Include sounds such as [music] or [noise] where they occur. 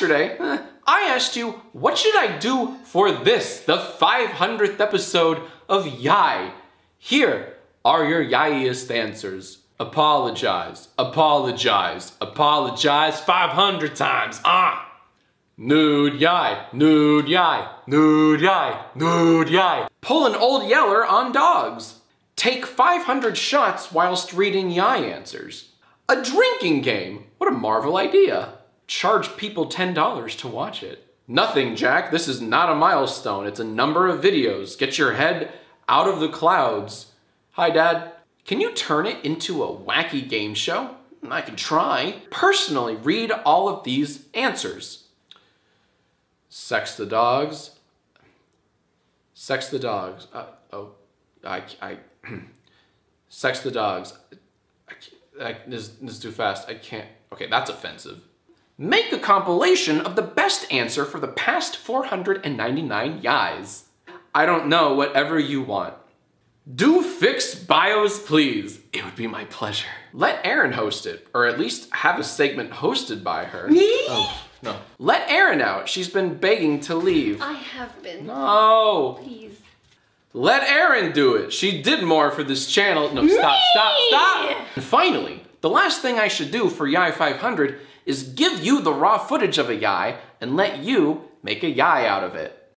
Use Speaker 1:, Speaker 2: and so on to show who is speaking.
Speaker 1: yesterday, [laughs] I asked you, what should I do for this, the 500th episode of YIAY? Here are your Yaiest answers. Apologize, apologize, apologize 500 times. Ah! Nude YIAY, nude YIAY, nude YIAY, nude YIAY. Pull an old yeller on dogs. Take 500 shots whilst reading YIAY answers. A drinking game. What a Marvel idea. Charge people $10 to watch it. Nothing, Jack. This is not a milestone. It's a number of videos. Get your head out of the clouds. Hi, Dad. Can you turn it into a wacky game show? I can try. Personally, read all of these answers. Sex the dogs. Sex the dogs. Uh, oh, I, I, [clears throat] sex the dogs. I, I, this, this is too fast. I can't. Okay, that's offensive. Make a compilation of the best answer for the past 499 yais. I don't know, whatever you want. Do fix bios, please. It would be my pleasure. Let Erin host it, or at least have a segment hosted by her.
Speaker 2: Me?
Speaker 1: Oh, no. Let Erin out. She's been begging to leave.
Speaker 2: I have been.
Speaker 1: No.
Speaker 2: Please.
Speaker 1: Let Erin do it. She did more for this channel. No, stop, stop, stop. And finally, the last thing I should do for YIAY 500 is give you the raw footage of a YIAY and let you make a YIAY out of it.